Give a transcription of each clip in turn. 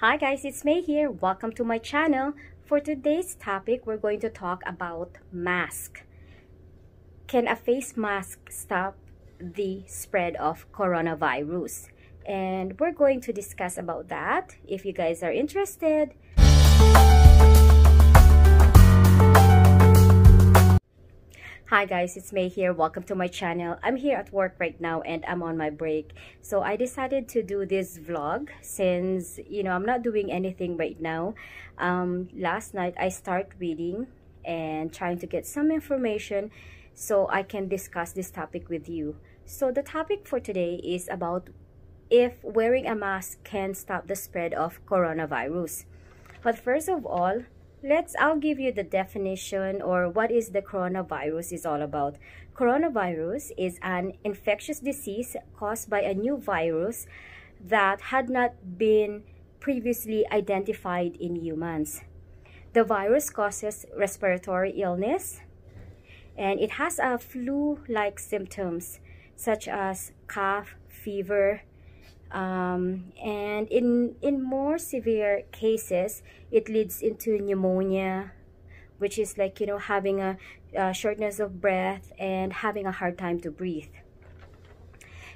Hi guys, it's Mae here. Welcome to my channel. For today's topic, we're going to talk about mask. Can a face mask stop the spread of coronavirus? And we're going to discuss about that. If you guys are interested, guys, it's Mae here. Welcome to my channel. I'm here at work right now and I'm on my break. So I decided to do this vlog since, you know, I'm not doing anything right now. Um, last night I start reading and trying to get some information so I can discuss this topic with you. So the topic for today is about if wearing a mask can stop the spread of coronavirus. But first of all, let's I'll give you the definition or what is the coronavirus is all about. Coronavirus is an infectious disease caused by a new virus that had not been previously identified in humans. The virus causes respiratory illness and it has a flu-like symptoms such as cough, fever, um, and in in more severe cases it leads into pneumonia which is like you know having a, a shortness of breath and having a hard time to breathe.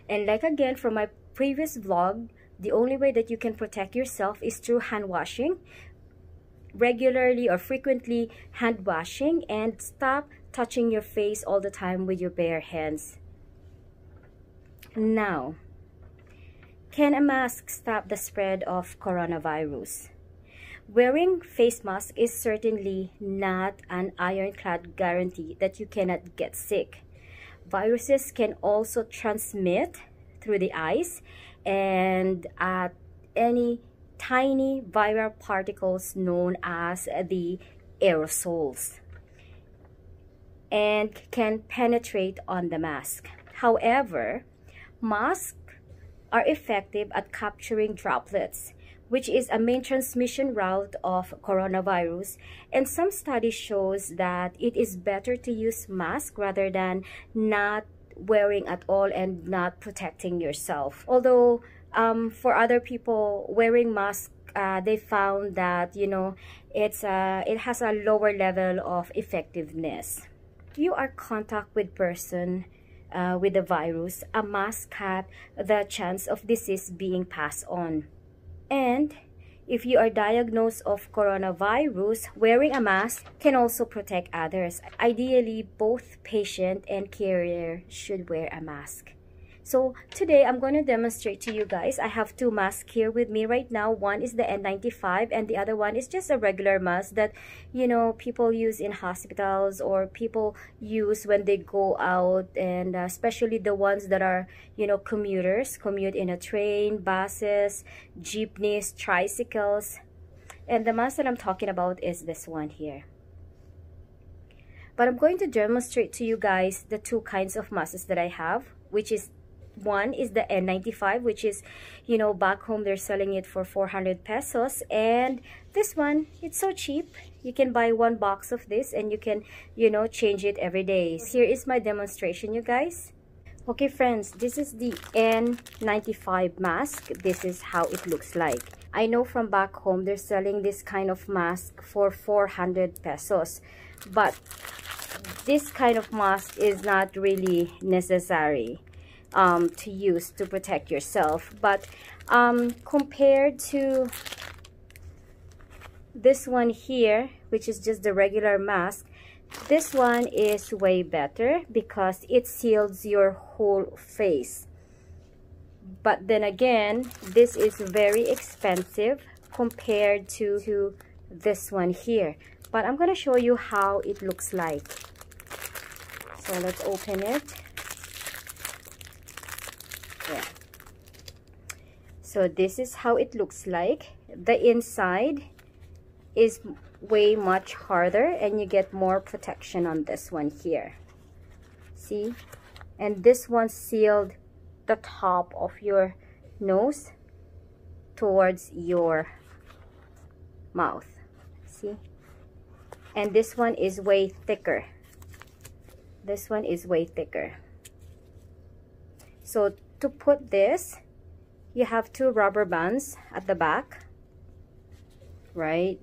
And like again from my previous vlog the only way that you can protect yourself is through hand washing. Regularly or frequently hand washing and stop touching your face all the time with your bare hands. Now can a mask stop the spread of coronavirus? Wearing face mask is certainly not an ironclad guarantee that you cannot get sick. Viruses can also transmit through the eyes and at any tiny viral particles known as the aerosols and can penetrate on the mask. However, masks are effective at capturing droplets, which is a main transmission route of coronavirus. And some studies shows that it is better to use mask rather than not wearing at all and not protecting yourself. Although um, for other people, wearing mask, uh, they found that, you know, it's uh, it has a lower level of effectiveness. If you are contact with person uh, with the virus, a mask had the chance of disease being passed on. And if you are diagnosed of coronavirus, wearing a mask can also protect others. Ideally, both patient and carrier should wear a mask. So today I'm going to demonstrate to you guys. I have two masks here with me right now. One is the N95 and the other one is just a regular mask that, you know, people use in hospitals or people use when they go out and uh, especially the ones that are, you know, commuters, commute in a train, buses, jeepneys, tricycles. And the mask that I'm talking about is this one here but I'm going to demonstrate to you guys the two kinds of masks that I have, which is one is the N95 which is you know back home they're selling it for 400 pesos. And this one it's so cheap. You can buy one box of this and you can you know change it every day. Here is my demonstration you guys. Okay friends this is the N95 mask. This is how it looks like. I know from back home they're selling this kind of mask for 400 pesos. But this kind of mask is not really necessary um, to use to protect yourself. But um, compared to this one here, which is just the regular mask, this one is way better because it seals your whole face. But then again, this is very expensive compared to, to this one here. But I'm going to show you how it looks like. So let's open it. So this is how it looks like. The inside is way much harder and you get more protection on this one here. See? And this one sealed the top of your nose towards your mouth. See? And this one is way thicker. This one is way thicker. So to put this you have two rubber bands at the back right?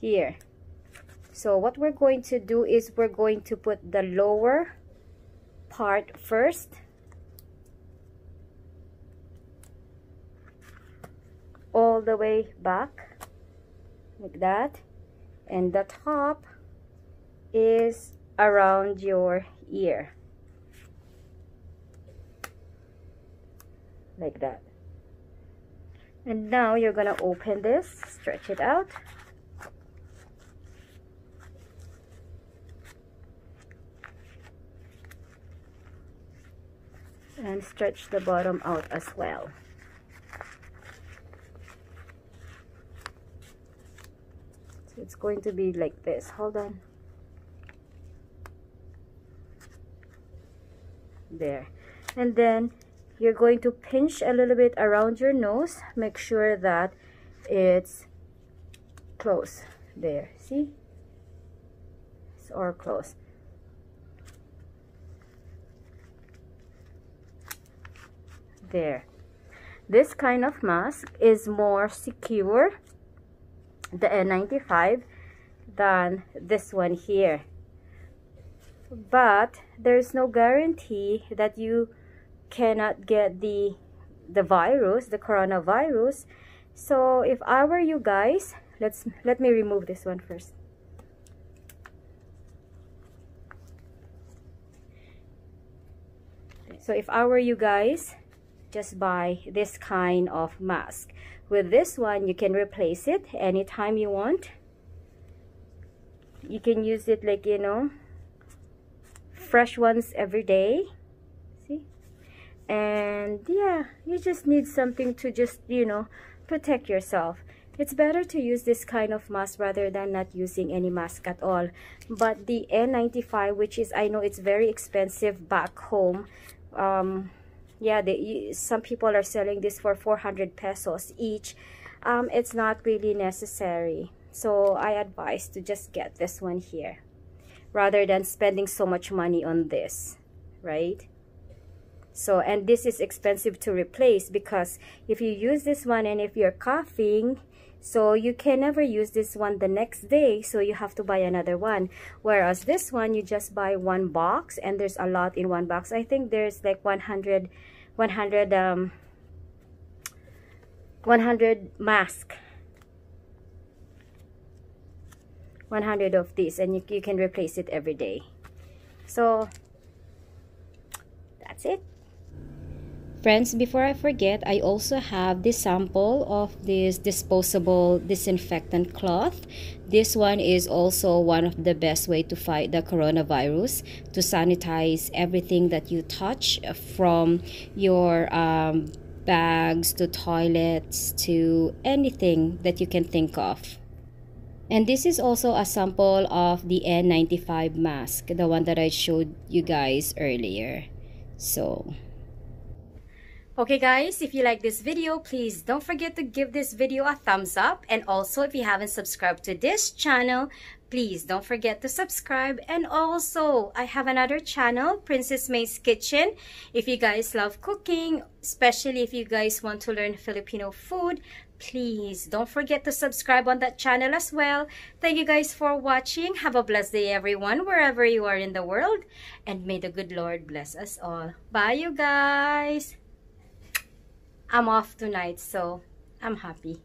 Here. So what we're going to do is we're going to put the lower part first. All the way back like that. And the top is around your ear. Like that. And now you're gonna open this stretch it out. And stretch the bottom out as well. So it's going to be like this. Hold on there. And then you're going to pinch a little bit around your nose. Make sure that it's close there. See? It's all close. There. This kind of mask is more secure the N95 than this one here but there's no guarantee that you cannot get the the virus the coronavirus. So if I were you guys let's let me remove this one first. So if I were you guys just buy this kind of mask. With this one you can replace it anytime you want. You can use it like you know fresh ones every day. See? And yeah you just need something to just you know protect yourself. It's better to use this kind of mask rather than not using any mask at all. But the N95 which is I know it's very expensive back home um, yeah they, some people are selling this for 400 pesos each. Um, it's not really necessary. So I advise to just get this one here rather than spending so much money on this right? So and this is expensive to replace because if you use this one and if you're coughing so you can never use this one the next day so you have to buy another one. Whereas this one you just buy one box and there's a lot in one box. I think there's like 100 100 um 100 mask 100 of these and you, you can replace it every day so that's it Friends, before I forget, I also have this sample of this disposable disinfectant cloth. This one is also one of the best way to fight the coronavirus, to sanitize everything that you touch from your um, bags to toilets to anything that you can think of. And this is also a sample of the N95 mask, the one that I showed you guys earlier. So... Okay guys, if you like this video, please don't forget to give this video a thumbs up. And also, if you haven't subscribed to this channel, please don't forget to subscribe. And also, I have another channel, Princess Mae's Kitchen. If you guys love cooking, especially if you guys want to learn Filipino food, please don't forget to subscribe on that channel as well. Thank you guys for watching. Have a blessed day everyone, wherever you are in the world. And may the good Lord bless us all. Bye you guys! I'm off tonight, so I'm happy.